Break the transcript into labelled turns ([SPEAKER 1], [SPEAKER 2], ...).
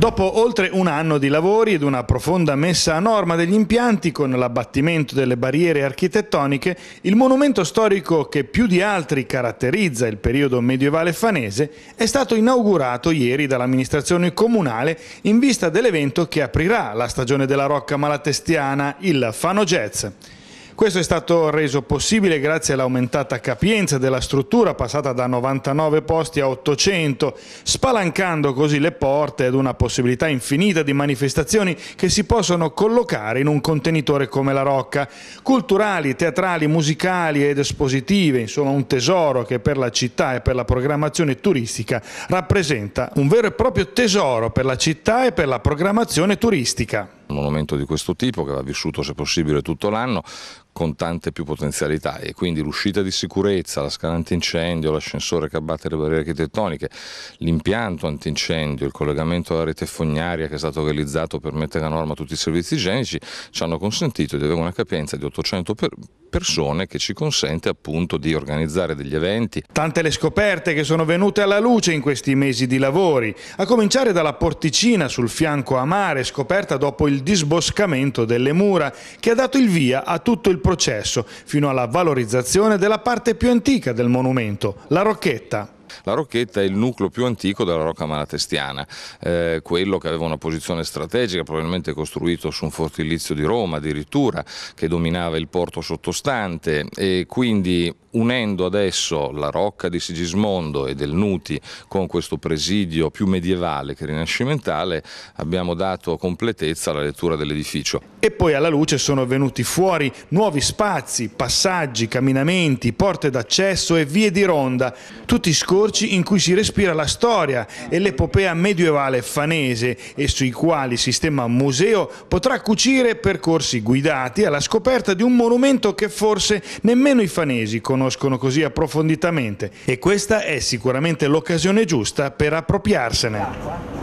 [SPEAKER 1] Dopo oltre un anno di lavori ed una profonda messa a norma degli impianti con l'abbattimento delle barriere architettoniche, il monumento storico che più di altri caratterizza il periodo medievale fanese è stato inaugurato ieri dall'amministrazione comunale in vista dell'evento che aprirà la stagione della rocca malatestiana, il Fano Jazz. Questo è stato reso possibile grazie all'aumentata capienza della struttura passata da 99 posti a 800, spalancando così le porte ad una possibilità infinita di manifestazioni che si possono collocare in un contenitore come la Rocca, culturali, teatrali, musicali ed espositive, insomma un tesoro che per la città e per la programmazione turistica rappresenta un vero e proprio tesoro per la città e per la programmazione turistica.
[SPEAKER 2] Un monumento di questo tipo che va vissuto se possibile tutto l'anno con tante più potenzialità e quindi l'uscita di sicurezza, la scala antincendio, l'ascensore che abbatte le barriere architettoniche, l'impianto antincendio, il collegamento alla rete fognaria che è stato realizzato per mettere a norma tutti i servizi igienici ci hanno consentito di avere una capienza di 800 per persone che ci consente appunto di organizzare degli eventi.
[SPEAKER 1] Tante le scoperte che sono venute alla luce in questi mesi di lavori, a cominciare dalla porticina sul fianco a mare scoperta dopo il disboscamento delle mura che ha dato il via a tutto il processo fino alla valorizzazione della parte più antica del monumento, la rocchetta.
[SPEAKER 2] La Rocchetta è il nucleo più antico della Rocca Malatestiana, eh, quello che aveva una posizione strategica, probabilmente costruito su un fortilizio di Roma addirittura, che dominava il porto sottostante e quindi unendo adesso la Rocca di Sigismondo e del Nuti con questo presidio più medievale che rinascimentale abbiamo dato completezza alla lettura dell'edificio.
[SPEAKER 1] E poi alla luce sono venuti fuori nuovi spazi, passaggi, camminamenti, porte d'accesso e vie di ronda, tutti scorci in cui si respira la storia e l'epopea medievale fanese e sui quali il sistema museo potrà cucire percorsi guidati alla scoperta di un monumento che forse nemmeno i fanesi conoscono conoscono così approfonditamente e questa è sicuramente l'occasione giusta per appropriarsene.